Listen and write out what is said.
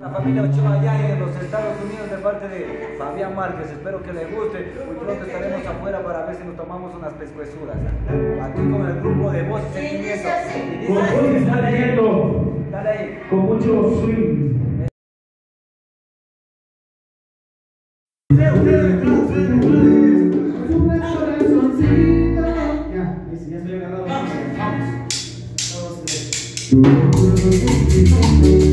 La familia Ochoa allá en los Estados Unidos de parte de Fabián Márquez, espero que les guste. Muy pronto estaremos afuera para ver si nos tomamos unas pescuezuras. Aquí con el grupo de voz y dice así. Con está. Dale ahí. Con mucho swing. Ya, ya estoy agarrado. Vamos, vamos.